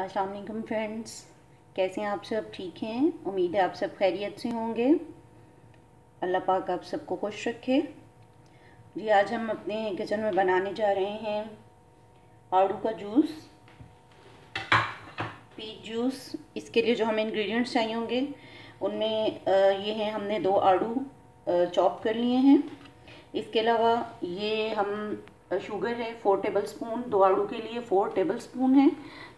अस्सलाम वालेकुम फ्रेंड्स कैसे हैं आप सब? ठीक हैं? उम्मीद है आप सब खैरियत से होंगे। अल्लाह पाक आप सबको खुश रखे। जी, आज हम अपने किचन में बनाने जा रहे हैं आड़ू का जूस पीच जूस। इसके लिए जो हमें इंग्रेडिएंट्स चाहिए होंगे, उनमें ये हैं, हमने दो आड़ू चॉप कर लिए हैं। इसके अलावा ये हम शुगर है फोर टेबल स्पून दो आड़ू के लिए फोर टेबल स्पून है।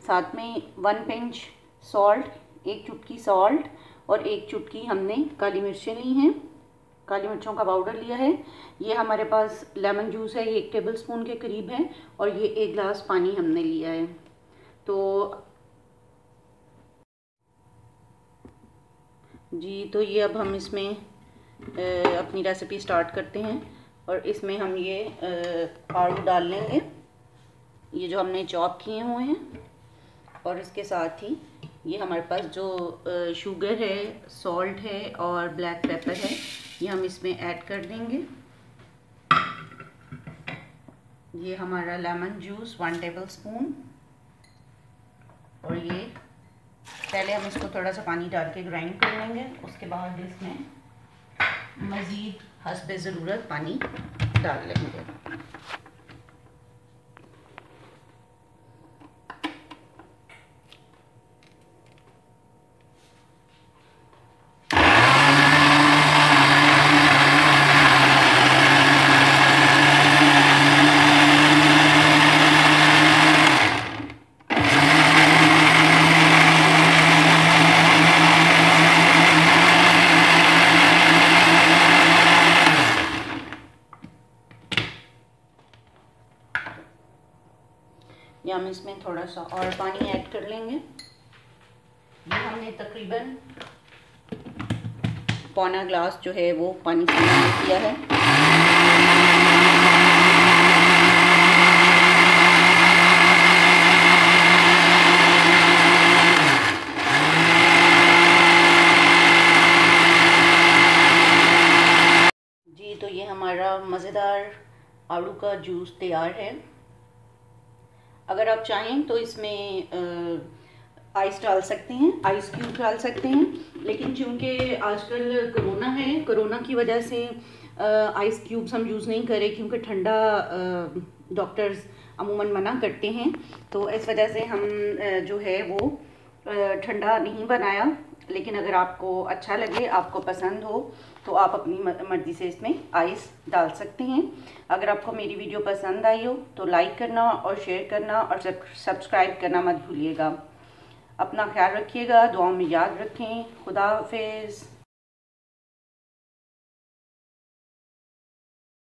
साथ में वन पिंच सॉल्ट एक चुटकी सॉल्ट और एक चुटकी हमने काली मिर्चें ली हैं। काली मिर्चों का पाउडर लिया है। ये हमारे पास लेमन जूस है ये एक टेबल स्पून के करीब है और ये एक गिलास पानी हमने लिया है। तो जी तो ये अब हम इसमें अपनी रेसिपी स्टार्ट करते हैं। और इसमें हम ये आलू डाल लेंगे। ये जो हमने चॉप किए हुए हैं, और इसके साथ ही ये हमारे पास जो शुगर है, सॉल्ट है और ब्लैक पेपर है, ये हम इसमें ऐड कर देंगे। ये हमारा lemon juice, one tablespoon. और ये, पहले हम इसको थोड़ा सा पानी डाल के ग्राइंड कर लेंगे, उसके बाद इसमें मज़ीद हसब ज़रूरत पानी डाल लेंगे या हम इसमें थोड़ा सा और पानी ऐड कर लेंगे। ये हमने तकरीबन पौना ग्लास जो है वो पानी से किया है। जी तो ये हमारा मज़ेदार आलू का जूस तैयार है। अगर आप चाहें तो इसमें आइस डाल सकते हैं आइस क्यूब डाल सकते हैं, लेकिन चूँकि आजकल कोरोना है कोरोना की वजह से आइस क्यूब्स हम यूज़ नहीं करें क्योंकि ठंडा डॉक्टर्स अमूमन मना करते हैं तो इस वजह से हम जो है वो ठंडा नहीं बनाया, लेकिन अगर आपको अच्छा लगे, आपको पसंद हो तो आप अपनी मर्ज़ी से इसमें आइस डाल सकते हैं। अगर आपको मेरी वीडियो पसंद आई हो तो लाइक करना और शेयर करना और सब्सक्राइब करना मत भूलिएगा। अपना ख्याल रखिएगा, दुआओं में याद रखें। खुदा हाफिज़।